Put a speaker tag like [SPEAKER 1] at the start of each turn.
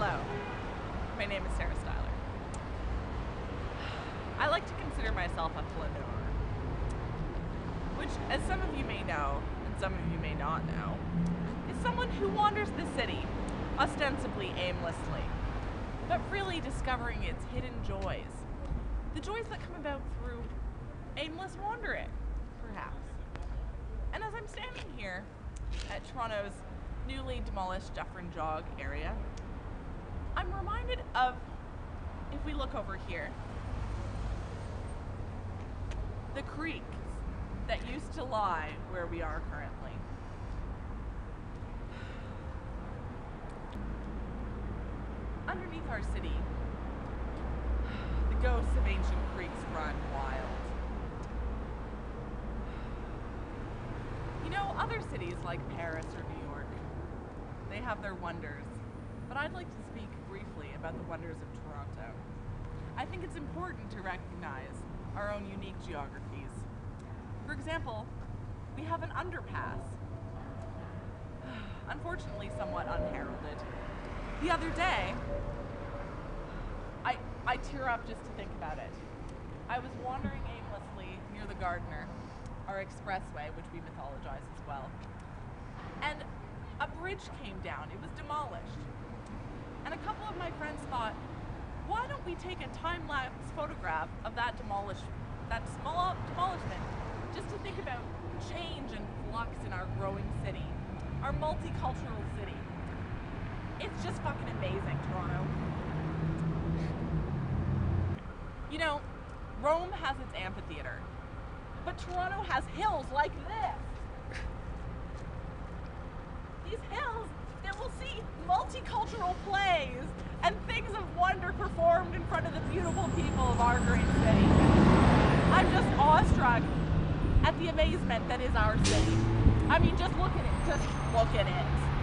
[SPEAKER 1] Hello, my name is Sarah Styler. I like to consider myself a flaneur, which, as some of you may know, and some of you may not know, is someone who wanders the city, ostensibly aimlessly, but really discovering its hidden joys. The joys that come about through aimless wandering, perhaps. And as I'm standing here at Toronto's newly demolished Dufferin Jog area, I'm reminded of, if we look over here, the creeks that used to lie where we are currently. Underneath our city, the ghosts of ancient creeks run wild. You know, other cities like Paris or New York, they have their wonders, but I'd like to speak briefly about the wonders of Toronto. I think it's important to recognize our own unique geographies. For example, we have an underpass, unfortunately somewhat unheralded. The other day, I, I tear up just to think about it. I was wandering aimlessly near the Gardiner, our expressway, which we mythologize as well, and a bridge came down. It was demolished. And a couple of my friends thought, why don't we take a time-lapse photograph of that demolish, that small demolishment, just to think about change and flux in our growing city, our multicultural city. It's just fucking amazing, Toronto. You know, Rome has its amphitheater, but Toronto has hills like this. These hills that will see multicultural plays and things of wonder performed in front of the of our great city. I'm just awestruck at the amazement that is our city. I mean, just look at it. Just look at it.